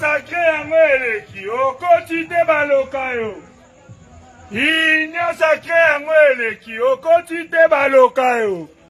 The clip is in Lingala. masakre yango eleki okoti te baloka yo union sacre yango eleki okoti te baloka yo